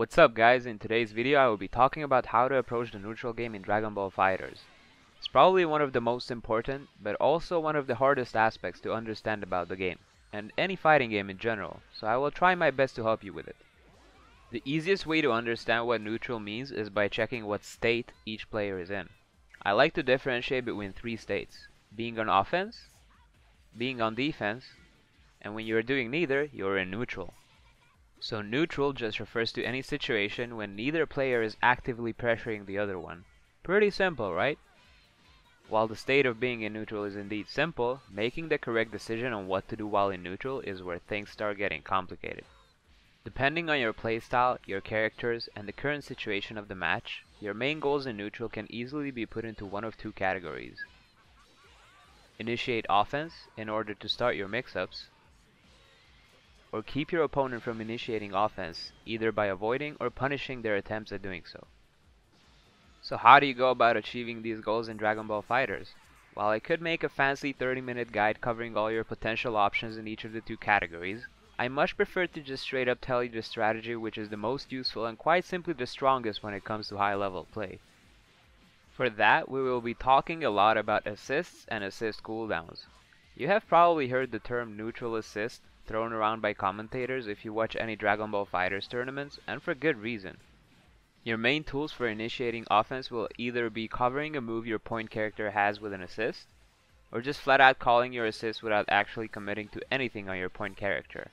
What's up guys, in today's video I will be talking about how to approach the neutral game in Dragon Ball FighterZ. It's probably one of the most important, but also one of the hardest aspects to understand about the game, and any fighting game in general, so I will try my best to help you with it. The easiest way to understand what neutral means is by checking what state each player is in. I like to differentiate between three states, being on offense, being on defense, and when you're doing neither, you're in neutral. So neutral just refers to any situation when neither player is actively pressuring the other one. Pretty simple, right? While the state of being in neutral is indeed simple, making the correct decision on what to do while in neutral is where things start getting complicated. Depending on your playstyle, your characters, and the current situation of the match, your main goals in neutral can easily be put into one of two categories. Initiate offense in order to start your mix-ups, or keep your opponent from initiating offense, either by avoiding or punishing their attempts at doing so. So how do you go about achieving these goals in Dragon Ball FighterZ? While I could make a fancy 30 minute guide covering all your potential options in each of the two categories, I much prefer to just straight up tell you the strategy which is the most useful and quite simply the strongest when it comes to high level play. For that, we will be talking a lot about assists and assist cooldowns. You have probably heard the term neutral assist thrown around by commentators if you watch any Dragon Ball FighterZ tournaments, and for good reason. Your main tools for initiating offense will either be covering a move your point character has with an assist, or just flat out calling your assist without actually committing to anything on your point character.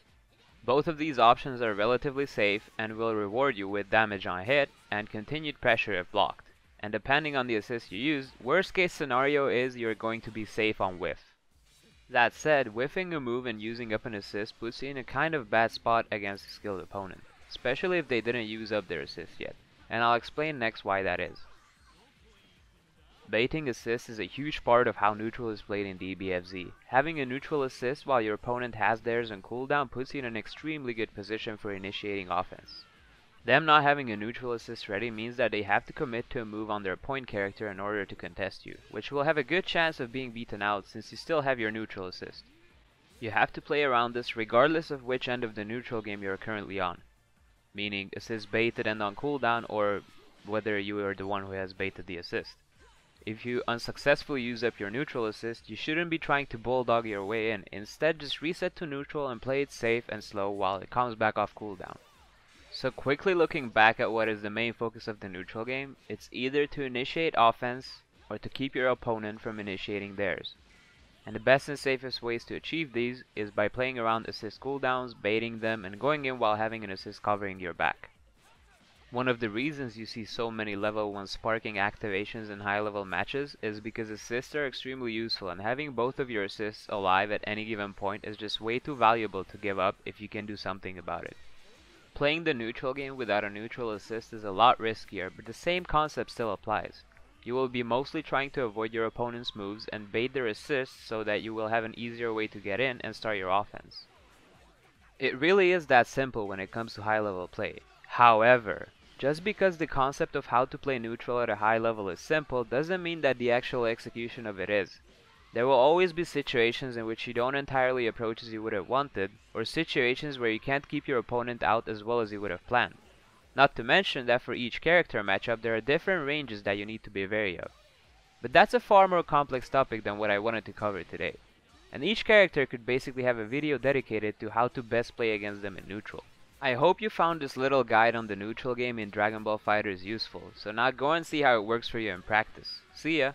Both of these options are relatively safe and will reward you with damage on hit and continued pressure if blocked. And depending on the assist you use, worst case scenario is you're going to be safe on whiff. That said, whiffing a move and using up an assist puts you in a kind of bad spot against a skilled opponent, especially if they didn't use up their assist yet, and I'll explain next why that is. Baiting assist is a huge part of how neutral is played in DBFZ. Having a neutral assist while your opponent has theirs on cooldown puts you in an extremely good position for initiating offense. Them not having a neutral assist ready means that they have to commit to a move on their point character in order to contest you, which will have a good chance of being beaten out since you still have your neutral assist. You have to play around this regardless of which end of the neutral game you are currently on, meaning assist baited and on cooldown or whether you are the one who has baited the assist. If you unsuccessfully use up your neutral assist, you shouldn't be trying to bulldog your way in, instead just reset to neutral and play it safe and slow while it comes back off cooldown. So quickly looking back at what is the main focus of the neutral game, it's either to initiate offense or to keep your opponent from initiating theirs. And the best and safest ways to achieve these is by playing around assist cooldowns, baiting them, and going in while having an assist covering your back. One of the reasons you see so many level 1 sparking activations in high level matches is because assists are extremely useful and having both of your assists alive at any given point is just way too valuable to give up if you can do something about it. Playing the neutral game without a neutral assist is a lot riskier, but the same concept still applies. You will be mostly trying to avoid your opponent's moves and bait their assists so that you will have an easier way to get in and start your offense. It really is that simple when it comes to high level play. However, just because the concept of how to play neutral at a high level is simple doesn't mean that the actual execution of it is. There will always be situations in which you don't entirely approach as you would have wanted, or situations where you can't keep your opponent out as well as you would have planned. Not to mention that for each character matchup there are different ranges that you need to be wary of. But that's a far more complex topic than what I wanted to cover today. And each character could basically have a video dedicated to how to best play against them in neutral. I hope you found this little guide on the neutral game in Dragon Ball FighterZ useful, so now go and see how it works for you in practice. See ya!